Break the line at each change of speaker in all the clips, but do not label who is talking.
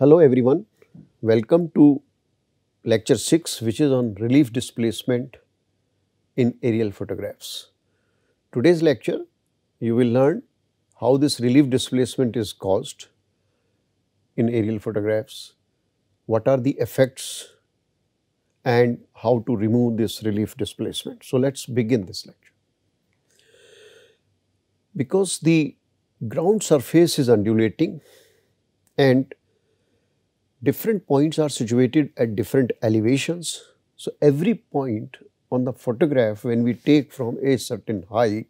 Hello everyone, welcome to lecture 6 which is on relief displacement in aerial photographs. Today's lecture you will learn how this relief displacement is caused in aerial photographs, what are the effects and how to remove this relief displacement. So, let us begin this lecture. Because the ground surface is undulating and different points are situated at different elevations. So, every point on the photograph when we take from a certain height,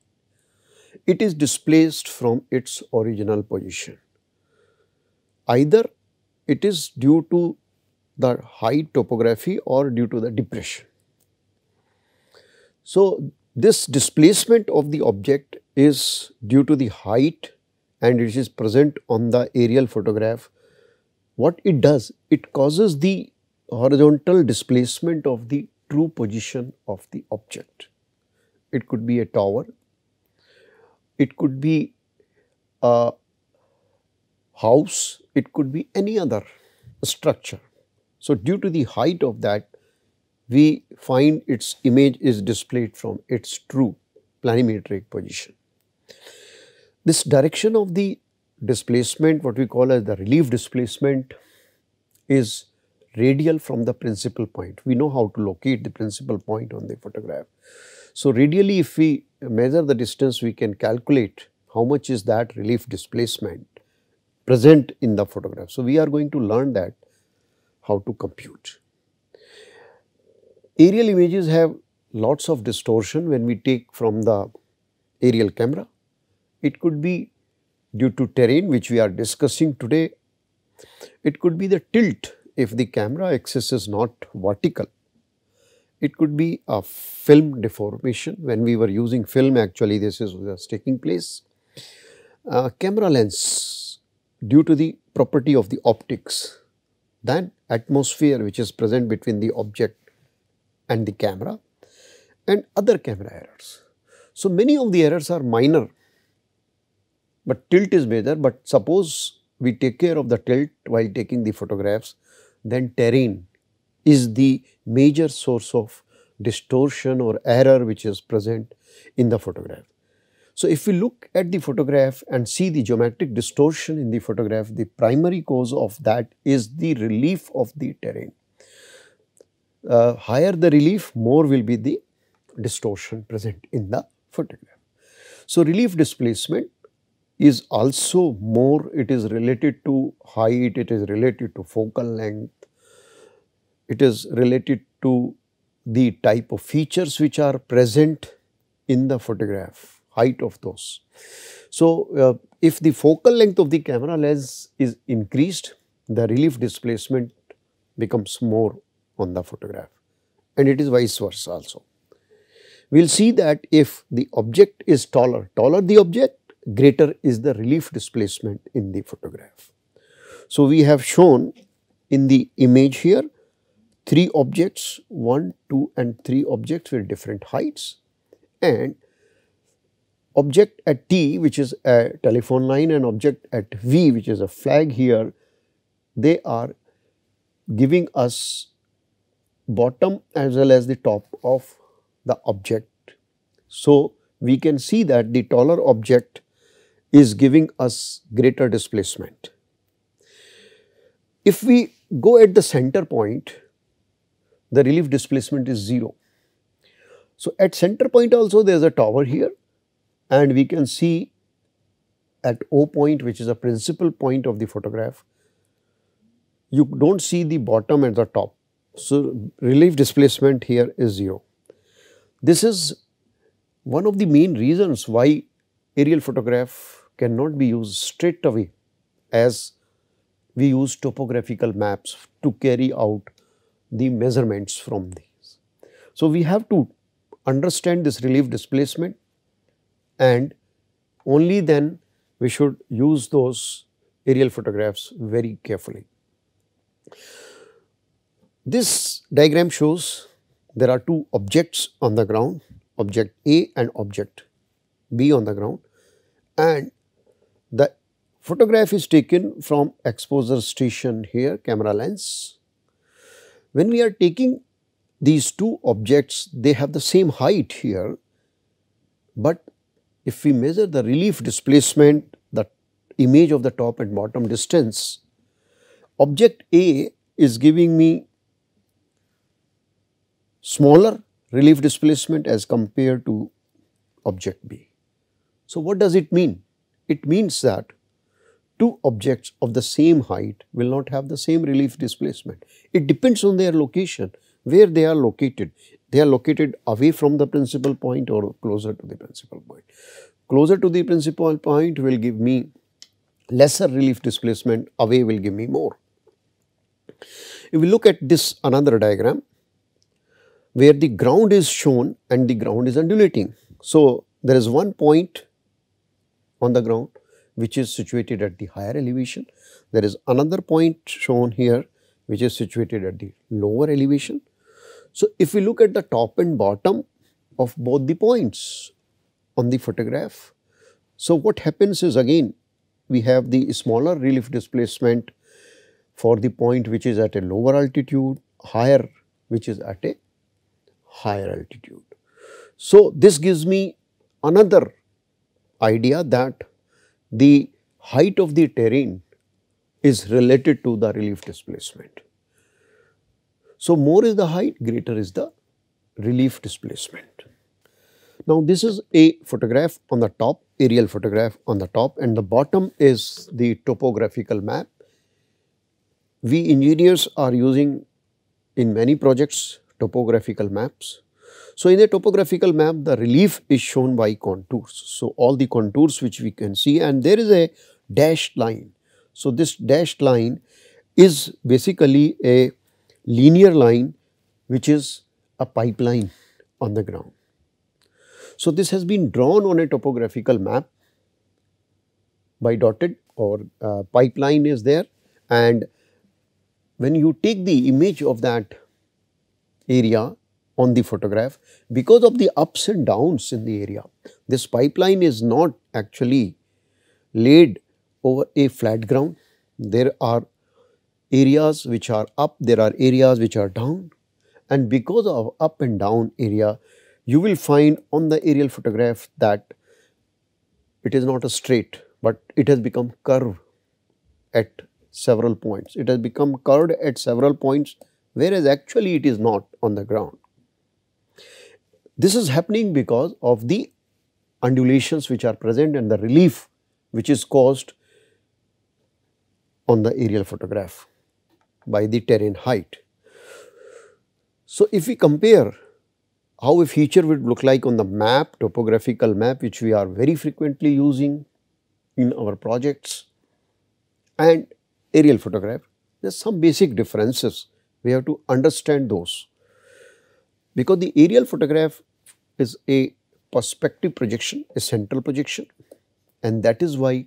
it is displaced from its original position. Either it is due to the high topography or due to the depression. So, this displacement of the object is due to the height and it is present on the aerial photograph. What it does? It causes the horizontal displacement of the true position of the object. It could be a tower, it could be a house, it could be any other structure. So, due to the height of that, we find its image is displayed from its true planimetric position. This direction of the displacement, what we call as the relief displacement, is radial from the principal point. We know how to locate the principal point on the photograph. So, radially if we measure the distance, we can calculate how much is that relief displacement present in the photograph. So, we are going to learn that how to compute. Aerial images have lots of distortion when we take from the aerial camera. It could be due to terrain which we are discussing today. It could be the tilt if the camera axis is not vertical. It could be a film deformation when we were using film actually this is taking place. Uh, camera lens due to the property of the optics than atmosphere which is present between the object and the camera and other camera errors. So, many of the errors are minor, but tilt is major, but suppose we take care of the tilt while taking the photographs, then terrain is the major source of distortion or error which is present in the photograph. So, if we look at the photograph and see the geometric distortion in the photograph, the primary cause of that is the relief of the terrain. Uh, higher the relief, more will be the distortion present in the photograph. So, relief displacement is also more, it is related to height, it is related to focal length, it is related to the type of features which are present in the photograph height of those. So, uh, if the focal length of the camera lens is increased, the relief displacement becomes more on the photograph and it is vice versa also. We will see that if the object is taller, taller the object, greater is the relief displacement in the photograph. So, we have shown in the image here three objects, 1, 2 and 3 objects with different heights and object at T which is a telephone line and object at V which is a flag here, they are giving us bottom as well as the top of the object. So, we can see that the taller object is giving us greater displacement. If we go at the center point, the relief displacement is 0. So, at center point also there is a tower here and we can see at O point which is a principal point of the photograph, you do not see the bottom and the top. So, relief displacement here is 0. This is one of the main reasons why aerial photograph cannot be used straight away as we use topographical maps to carry out the measurements from these. So, we have to understand this relief displacement and only then we should use those aerial photographs very carefully. This diagram shows there are two objects on the ground, object A and object B on the ground and the photograph is taken from exposure station here camera lens. When we are taking these two objects they have the same height here, but if we measure the relief displacement the image of the top and bottom distance object A is giving me smaller relief displacement as compared to object B. So, what does it mean? It means that two objects of the same height will not have the same relief displacement. It depends on their location, where they are located. They are located away from the principal point or closer to the principal point. Closer to the principal point will give me lesser relief displacement, away will give me more. If we look at this another diagram, where the ground is shown and the ground is undulating. So, there is one point on the ground which is situated at the higher elevation. There is another point shown here which is situated at the lower elevation. So, if we look at the top and bottom of both the points on the photograph, so what happens is again we have the smaller relief displacement for the point which is at a lower altitude, higher which is at a higher altitude. So, this gives me another idea that the height of the terrain is related to the relief displacement. So, more is the height, greater is the relief displacement. Now, this is a photograph on the top, aerial photograph on the top and the bottom is the topographical map. We engineers are using in many projects topographical maps. So, in a topographical map the relief is shown by contours. So, all the contours which we can see and there is a dashed line. So, this dashed line is basically a linear line which is a pipeline on the ground. So, this has been drawn on a topographical map by dotted or uh, pipeline is there and when you take the image of that area on the photograph because of the ups and downs in the area. This pipeline is not actually laid over a flat ground. There are areas which are up, there are areas which are down and because of up and down area you will find on the aerial photograph that it is not a straight but it has become curved at several points. It has become curved at several points whereas actually it is not on the ground. This is happening because of the undulations which are present and the relief which is caused on the aerial photograph by the terrain height. So, if we compare how a feature would look like on the map, topographical map which we are very frequently using in our projects and aerial photograph, there are some basic differences we have to understand those. Because the aerial photograph is a perspective projection, a central projection and that is why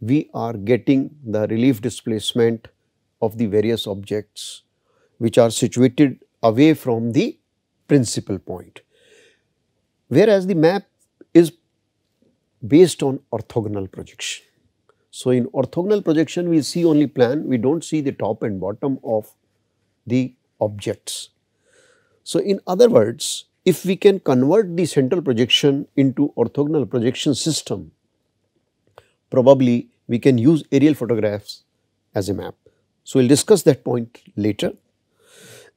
we are getting the relief displacement of the various objects which are situated away from the principal point. Whereas the map is based on orthogonal projection. So, in orthogonal projection we see only plan, we do not see the top and bottom of the objects. So, in other words, if we can convert the central projection into orthogonal projection system, probably we can use aerial photographs as a map. So, we will discuss that point later.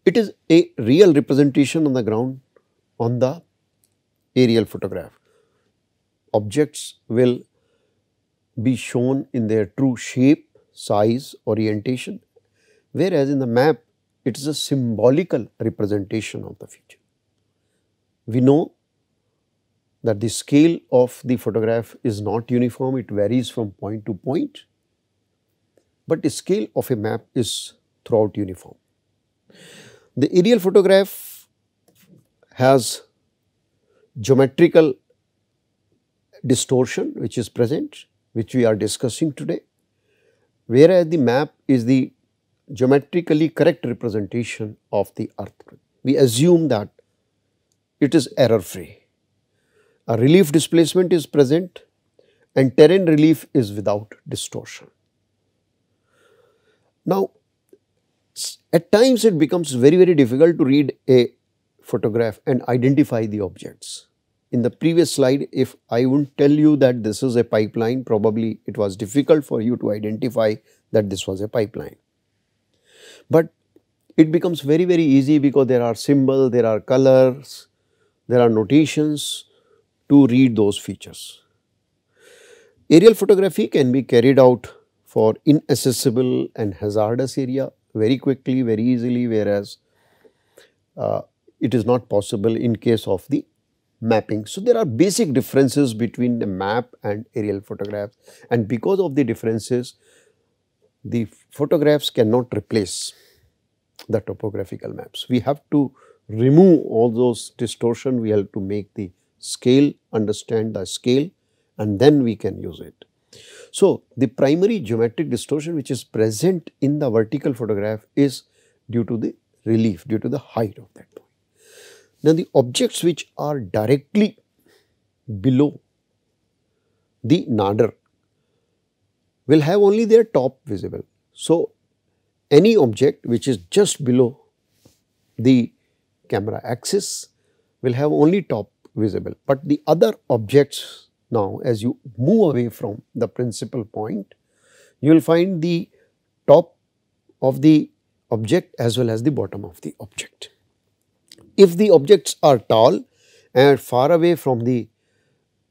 It is a real representation on the ground on the aerial photograph. Objects will be shown in their true shape, size, orientation, whereas in the map it is a symbolical representation of the feature. We know that the scale of the photograph is not uniform, it varies from point to point, but the scale of a map is throughout uniform. The aerial photograph has geometrical distortion which is present, which we are discussing today, whereas the map is the geometrically correct representation of the earth. We assume that it is error free. A relief displacement is present and terrain relief is without distortion. Now, at times it becomes very very difficult to read a photograph and identify the objects. In the previous slide, if I wouldn't tell you that this is a pipeline, probably it was difficult for you to identify that this was a pipeline. But it becomes very very easy because there are symbols, there are colors, there are notations to read those features. Aerial photography can be carried out for inaccessible and hazardous area very quickly, very easily whereas uh, it is not possible in case of the mapping. So, there are basic differences between the map and aerial photographs and because of the differences the photographs cannot replace the topographical maps. We have to remove all those distortion, we have to make the scale, understand the scale and then we can use it. So, the primary geometric distortion which is present in the vertical photograph is due to the relief, due to the height of that point. Now, the objects which are directly below the nadir will have only their top visible. So, any object which is just below the camera axis will have only top visible, but the other objects now as you move away from the principal point, you will find the top of the object as well as the bottom of the object. If the objects are tall and far away from the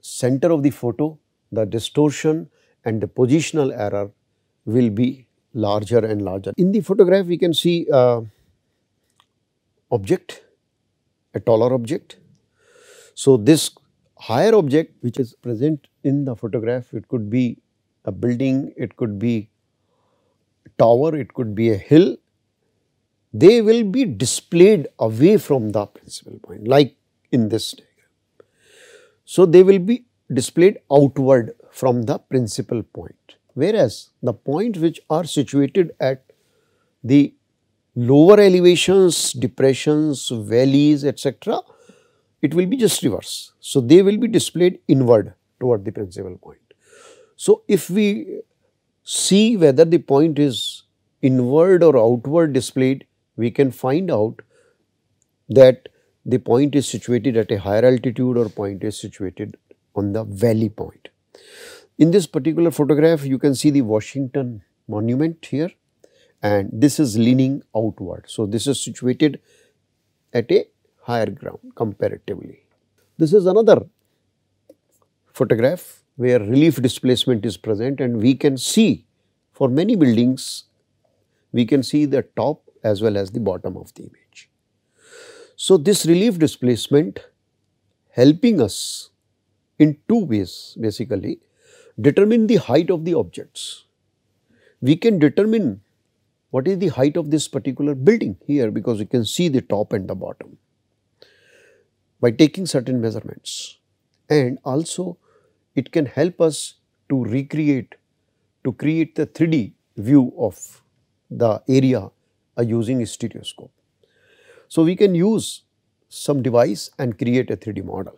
center of the photo, the distortion and the positional error will be larger and larger. In the photograph we can see uh, object, a taller object. So, this higher object which is present in the photograph, it could be a building, it could be a tower, it could be a hill, they will be displayed away from the principal point like in this diagram. So, they will be displayed outward from the principal point whereas the points which are situated at the lower elevations, depressions, valleys etc., it will be just reverse. So, they will be displayed inward toward the principal point. So, if we see whether the point is inward or outward displayed, we can find out that the point is situated at a higher altitude or point is situated on the valley point. In this particular photograph, you can see the Washington monument here and this is leaning outward. So, this is situated at a higher ground comparatively. This is another photograph where relief displacement is present and we can see for many buildings, we can see the top as well as the bottom of the image. So, this relief displacement helping us in two ways basically determine the height of the objects. We can determine what is the height of this particular building here because we can see the top and the bottom by taking certain measurements and also it can help us to recreate to create the 3D view of the area uh, using a stereoscope. So, we can use some device and create a 3D model.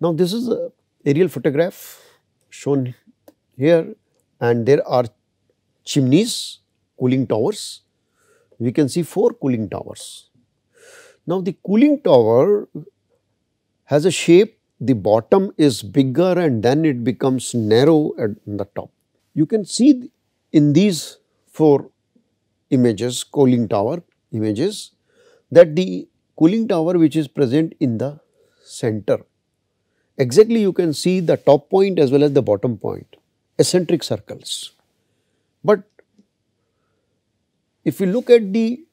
Now, this is a aerial photograph shown here and there are chimneys, cooling towers. We can see 4 cooling towers. Now, the cooling tower has a shape, the bottom is bigger and then it becomes narrow at the top. You can see in these 4 images, cooling tower images that the cooling tower which is present in the center exactly you can see the top point as well as the bottom point, eccentric circles. But if you look at the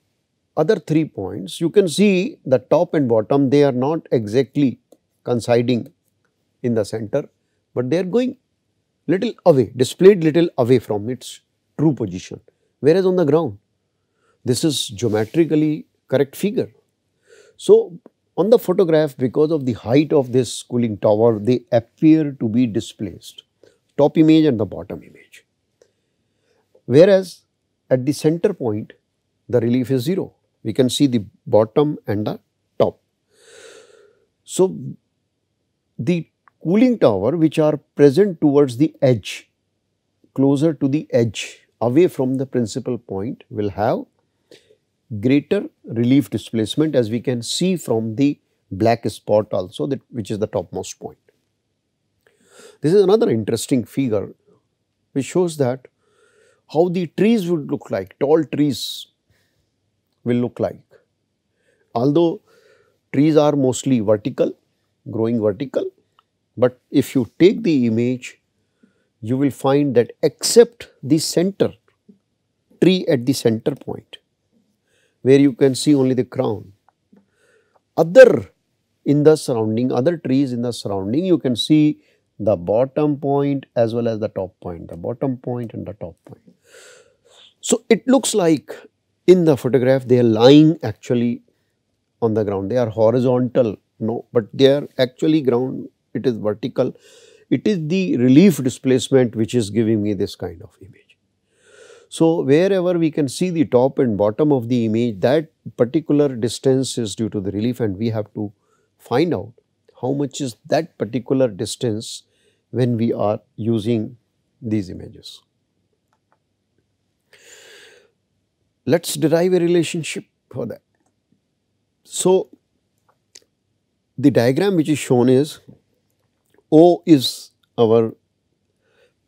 other three points, you can see the top and bottom they are not exactly coinciding in the center, but they are going little away, displayed little away from its true position. Whereas on the ground, this is geometrically correct figure. So, on the photograph, because of the height of this cooling tower, they appear to be displaced, top image and the bottom image. Whereas at the center point, the relief is 0. We can see the bottom and the top. So, the cooling tower which are present towards the edge, closer to the edge away from the principal point will have greater relief displacement as we can see from the black spot also that which is the topmost point. This is another interesting figure which shows that how the trees would look like, tall trees will look like. Although trees are mostly vertical, growing vertical, but if you take the image, you will find that except the center, tree at the center point, where you can see only the crown, other in the surrounding, other trees in the surrounding, you can see the bottom point as well as the top point, the bottom point and the top point. So, it looks like in the photograph they are lying actually on the ground, they are horizontal, no, but they are actually ground, it is vertical. It is the relief displacement which is giving me this kind of image. So, wherever we can see the top and bottom of the image, that particular distance is due to the relief and we have to find out how much is that particular distance when we are using these images. Let us derive a relationship for that. So, the diagram which is shown is O is our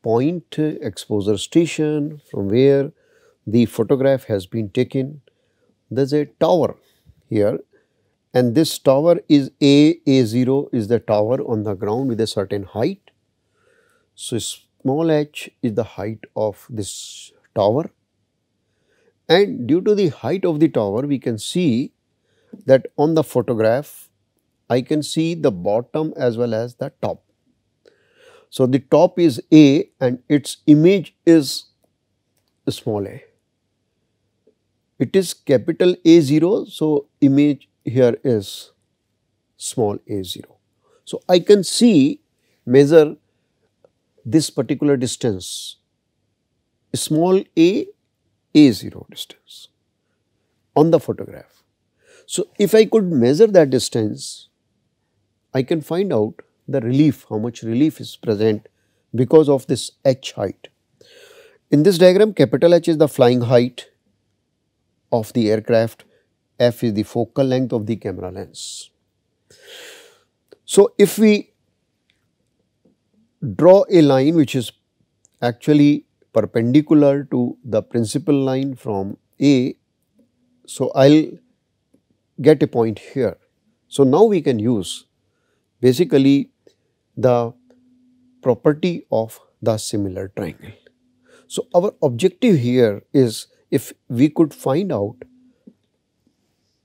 point exposure station from where the photograph has been taken. There is a tower here and this tower is A, A0 is the tower on the ground with a certain height so, small h is the height of this tower and due to the height of the tower we can see that on the photograph I can see the bottom as well as the top. So, the top is A and its image is small a. It is capital A0, so image here is small a0. So, I can see measure this particular distance, small a, a0 distance on the photograph. So, if I could measure that distance, I can find out the relief, how much relief is present because of this h height. In this diagram, capital H is the flying height of the aircraft, f is the focal length of the camera lens. So, if we draw a line which is actually perpendicular to the principal line from A. So, I will get a point here. So, now we can use basically the property of the similar triangle. So, our objective here is if we could find out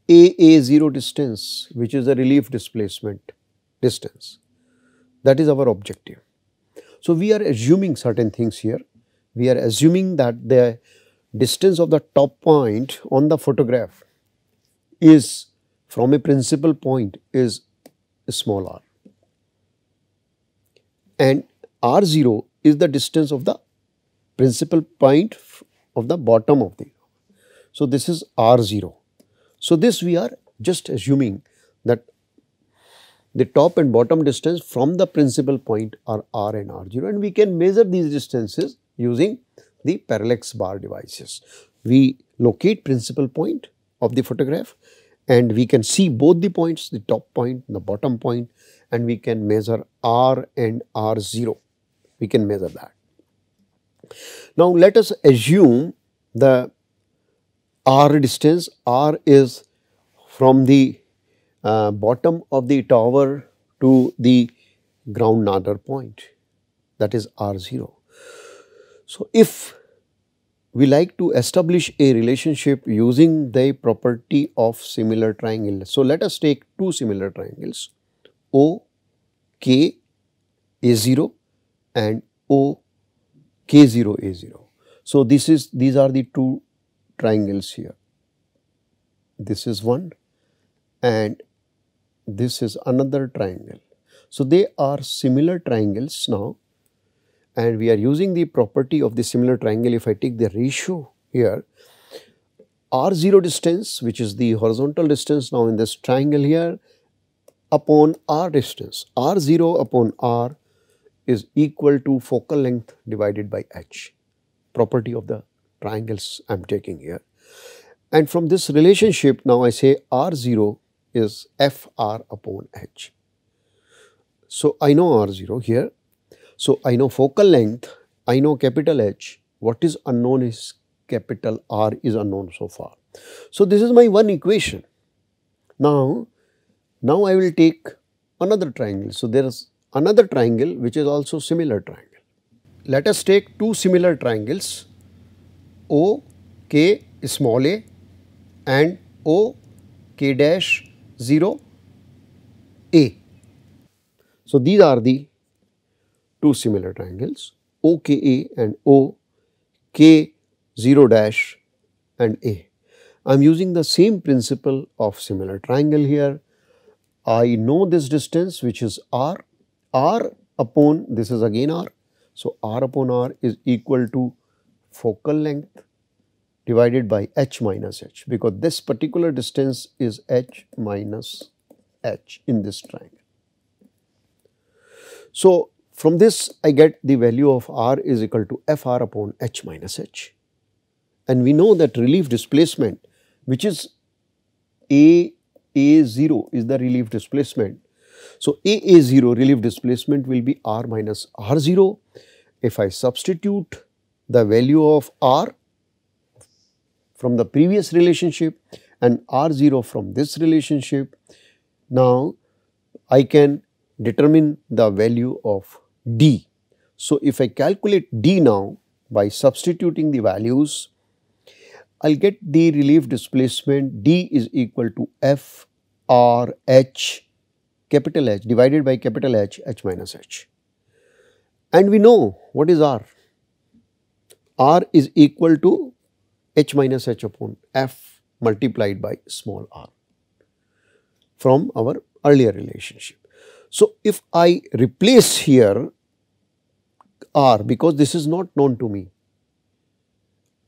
AA0 distance which is the relief displacement distance that is our objective. So, we are assuming certain things here. We are assuming that the distance of the top point on the photograph is from a principal point is small r and r0 is the distance of the principal point of the bottom of the. So, this is r0. So, this we are just assuming that the top and bottom distance from the principal point are r and r0 and we can measure these distances using the parallax bar devices. We locate principal point of the photograph and we can see both the points the top point the bottom point and we can measure r and r0 we can measure that. Now let us assume the r distance r is from the uh, bottom of the tower to the ground nadir point that is R0. So, if we like to establish a relationship using the property of similar triangle. So, let us take two similar triangles O K A0 and O K0 A0. So, this is these are the two triangles here. This is one and this is another triangle. So, they are similar triangles now and we are using the property of the similar triangle if I take the ratio here r0 distance which is the horizontal distance now in this triangle here upon r distance. r0 upon r is equal to focal length divided by h, property of the triangles I am taking here. And from this relationship now I say r0 is fr upon h. So, I know r0 here. So, I know focal length, I know capital H, what is unknown is capital R is unknown so far. So, this is my one equation. Now, now I will take another triangle. So, there is another triangle which is also similar triangle. Let us take two similar triangles O K small a and O K dash 0 A. So, these are the two similar triangles OKA and OK0 dash and A. I am using the same principle of similar triangle here. I know this distance which is R, R upon this is again R. So, R upon R is equal to focal length divided by h minus h because this particular distance is h minus h in this triangle. So, from this I get the value of r is equal to fr upon h minus h and we know that relief displacement which is a a0 is the relief displacement. So, a a0 relief displacement will be r minus r0 if I substitute the value of r from the previous relationship and R0 from this relationship. Now, I can determine the value of D. So, if I calculate D now by substituting the values, I will get the relief displacement D is equal to F R H capital H divided by capital H H minus H. And we know what is R. R is equal to h minus h upon f multiplied by small r from our earlier relationship. So, if I replace here r because this is not known to me,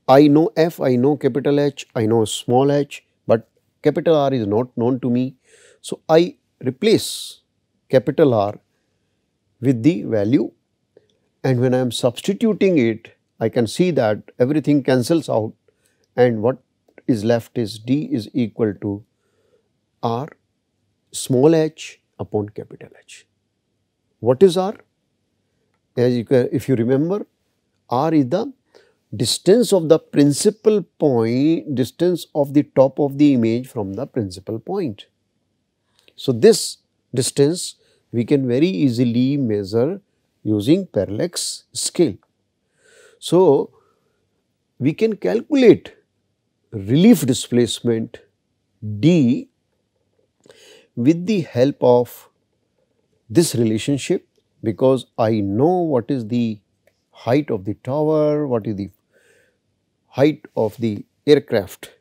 I know f, I know capital H, I know small h, but capital R is not known to me. So, I replace capital R with the value and when I am substituting it, I can see that everything cancels out and what is left is d is equal to r small h upon capital H. What is r? As you can, if you remember, r is the distance of the principal point, distance of the top of the image from the principal point. So, this distance we can very easily measure using parallax scale. So, we can calculate relief displacement D with the help of this relationship because I know what is the height of the tower, what is the height of the aircraft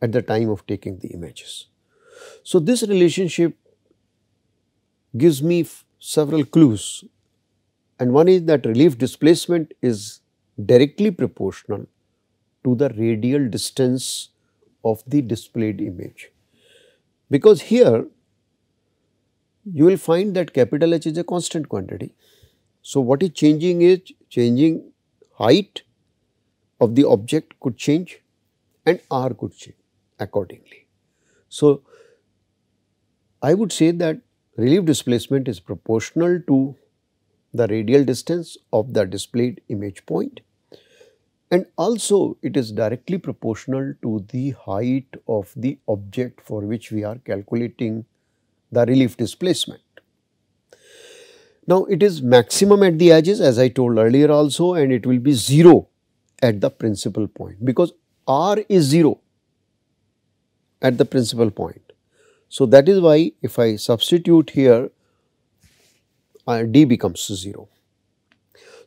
at the time of taking the images. So, this relationship gives me several clues and one is that relief displacement is directly proportional to the radial distance of the displayed image. Because here you will find that capital H is a constant quantity. So, what is changing is changing height of the object could change and R could change accordingly. So, I would say that relief displacement is proportional to the radial distance of the displayed image point and also it is directly proportional to the height of the object for which we are calculating the relief displacement. Now it is maximum at the edges as I told earlier also and it will be 0 at the principal point because r is 0 at the principal point. So that is why if I substitute here uh, d becomes 0.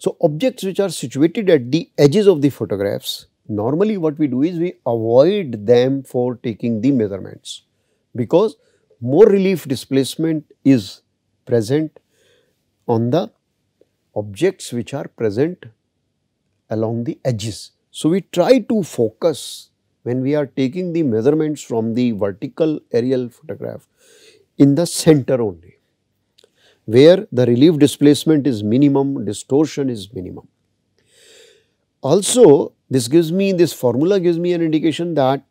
So, objects which are situated at the edges of the photographs, normally what we do is we avoid them for taking the measurements because more relief displacement is present on the objects which are present along the edges. So, we try to focus when we are taking the measurements from the vertical aerial photograph, in the center only, where the relief displacement is minimum, distortion is minimum. Also, this gives me, this formula gives me an indication that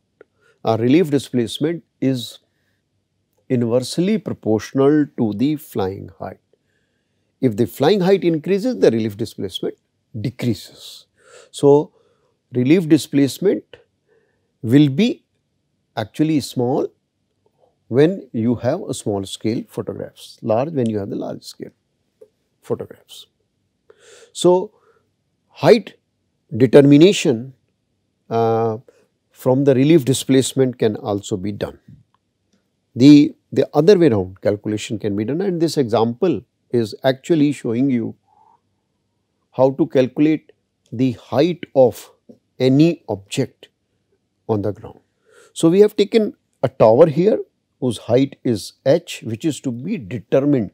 a relief displacement is inversely proportional to the flying height. If the flying height increases, the relief displacement decreases. So, relief displacement will be actually small when you have a small scale photographs, large when you have the large scale photographs. So, height determination uh, from the relief displacement can also be done. The, the other way around calculation can be done and this example is actually showing you how to calculate the height of any object on the ground. So, we have taken a tower here whose height is h which is to be determined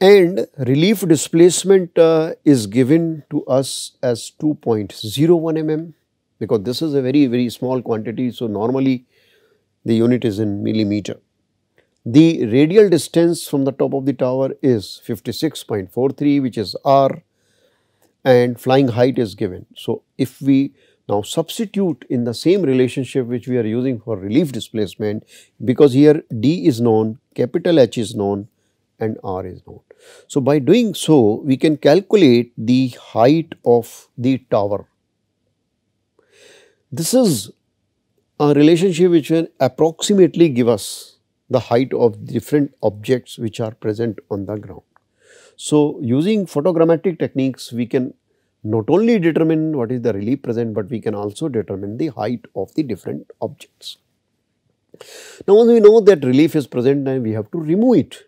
and relief displacement uh, is given to us as 2.01 mm because this is a very very small quantity. So, normally the unit is in millimeter. The radial distance from the top of the tower is 56.43 which is r and flying height is given. So, if we now substitute in the same relationship which we are using for relief displacement because here d is known, capital H is known and r is known. So, by doing so we can calculate the height of the tower. This is a relationship which will approximately give us the height of different objects which are present on the ground. So, using photogrammetric techniques we can not only determine what is the relief present, but we can also determine the height of the different objects. Now, once we know that relief is present then we have to remove it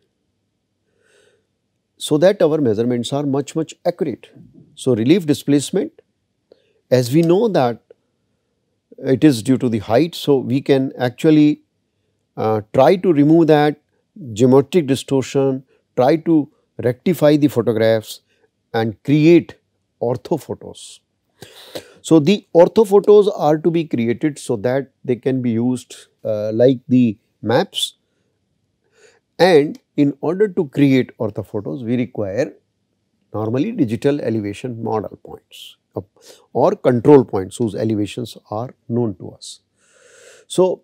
so that our measurements are much much accurate. So, relief displacement as we know that it is due to the height. So, we can actually uh, try to remove that geometric distortion, try to rectify the photographs and create orthophotos. So, the orthophotos are to be created so that they can be used uh, like the maps and in order to create orthophotos, we require normally digital elevation model points or control points whose elevations are known to us. So,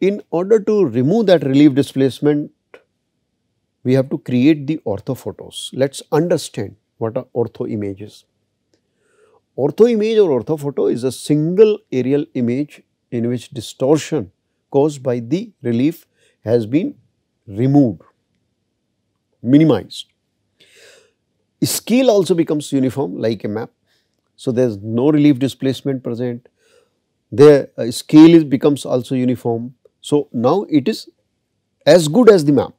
in order to remove that relief displacement, we have to create the orthophotos. Let us understand what are ortho images. Ortho image or orthophoto is a single aerial image in which distortion caused by the relief has been removed minimized. Scale also becomes uniform like a map. So, there is no relief displacement present, the uh, scale is becomes also uniform. So, now it is as good as the map.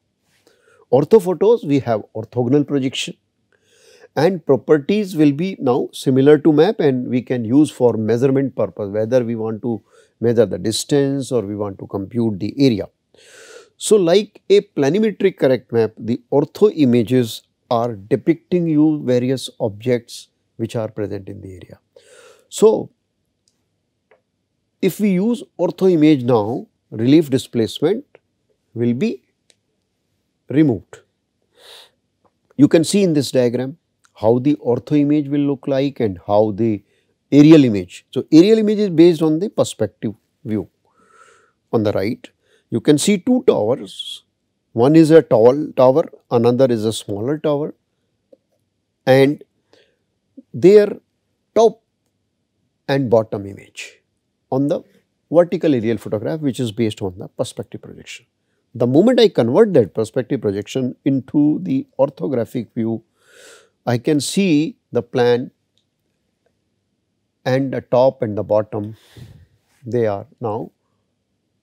Orthophotos we have orthogonal projection and properties will be now similar to map and we can use for measurement purpose whether we want to measure the distance or we want to compute the area. So, like a planimetric correct map, the ortho images are depicting you various objects which are present in the area. So, if we use ortho image now, relief displacement will be removed. You can see in this diagram how the ortho image will look like and how the aerial image. So, aerial image is based on the perspective view on the right you can see two towers. One is a tall tower, another is a smaller tower and their top and bottom image on the vertical aerial photograph which is based on the perspective projection. The moment I convert that perspective projection into the orthographic view, I can see the plan and the top and the bottom they are now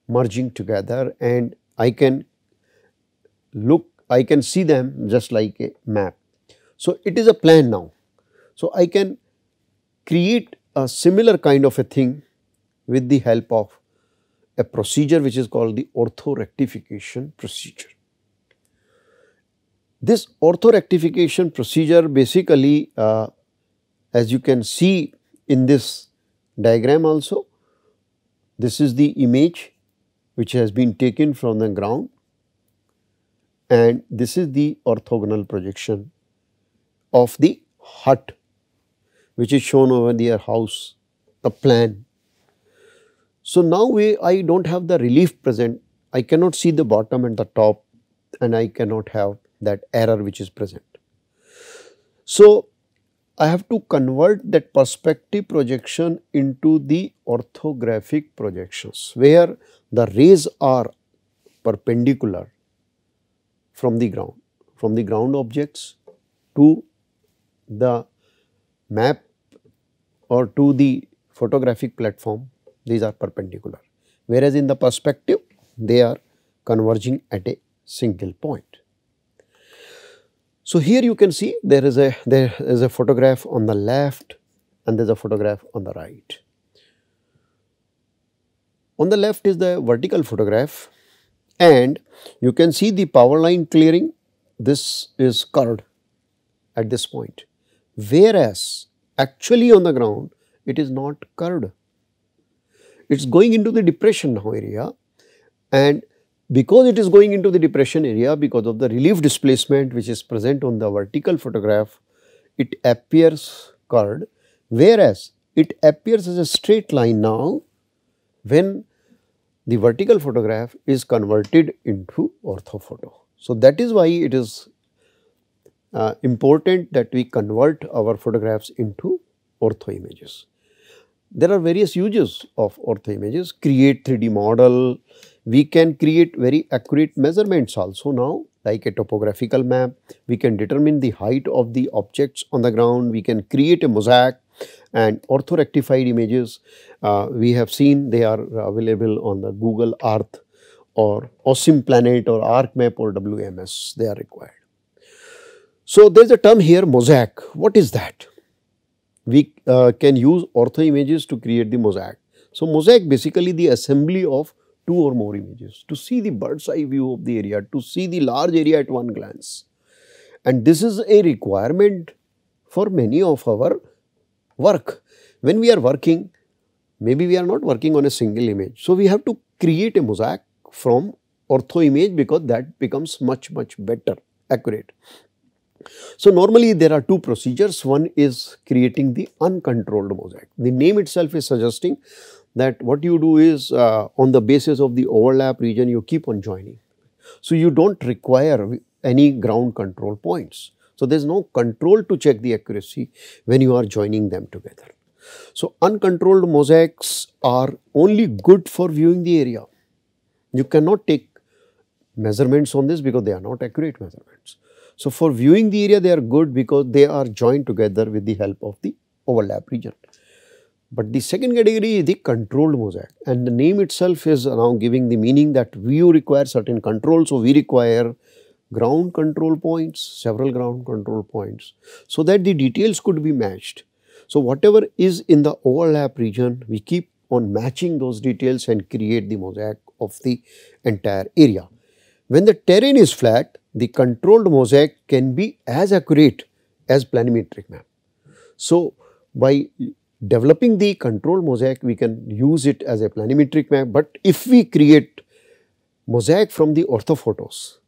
merging together and I can look, I can see them just like a map. So, it is a plan now. So, I can create a similar kind of a thing with the help of a procedure which is called the orthorectification procedure. This orthorectification procedure basically uh, as you can see in this diagram also, this is the image which has been taken from the ground and this is the orthogonal projection of the hut which is shown over their house, the plan. So, now we, I do not have the relief present, I cannot see the bottom and the top and I cannot have that error which is present. So, I have to convert that perspective projection into the orthographic projections where the rays are perpendicular from the ground, from the ground objects to the map or to the photographic platform, these are perpendicular. Whereas in the perspective, they are converging at a single point. So, here you can see there is a there is a photograph on the left and there is a photograph on the right. On the left is the vertical photograph and you can see the power line clearing this is curved at this point whereas actually on the ground it is not curved. It is going into the depression now area and because it is going into the depression area because of the relief displacement which is present on the vertical photograph, it appears curved whereas it appears as a straight line now when the vertical photograph is converted into orthophoto. So, that is why it is uh, important that we convert our photographs into ortho images. There are various uses of ortho images, create 3D model, we can create very accurate measurements also now like a topographical map. We can determine the height of the objects on the ground. We can create a mosaic and orthorectified images. Uh, we have seen they are available on the Google Earth or OSSIM Planet or ArcMap or WMS they are required. So, there is a term here mosaic. What is that? We uh, can use ortho images to create the mosaic. So, mosaic basically the assembly of two or more images, to see the bird's eye view of the area, to see the large area at one glance. And this is a requirement for many of our work. When we are working, maybe we are not working on a single image. So, we have to create a mosaic from ortho image because that becomes much, much better, accurate. So, normally there are two procedures. One is creating the uncontrolled mosaic. The name itself is suggesting that what you do is uh, on the basis of the overlap region you keep on joining. So, you do not require any ground control points. So, there is no control to check the accuracy when you are joining them together. So, uncontrolled mosaics are only good for viewing the area. You cannot take measurements on this because they are not accurate measurements. So, for viewing the area they are good because they are joined together with the help of the overlap region. But the second category is the controlled mosaic and the name itself is now giving the meaning that view require certain control. So, we require ground control points, several ground control points so that the details could be matched. So, whatever is in the overlap region, we keep on matching those details and create the mosaic of the entire area. When the terrain is flat, the controlled mosaic can be as accurate as planimetric map. So, by developing the control mosaic we can use it as a planimetric map, but if we create mosaic from the orthophotos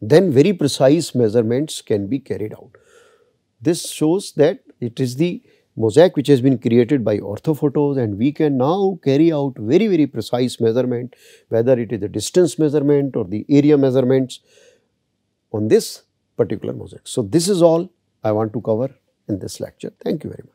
then very precise measurements can be carried out. This shows that it is the mosaic which has been created by orthophotos and we can now carry out very very precise measurement whether it is the distance measurement or the area measurements on this particular mosaic. So, this is all I want to cover in this lecture. Thank you very much.